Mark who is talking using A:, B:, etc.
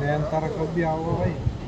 A: नयन तारा कब भी आओगे भाई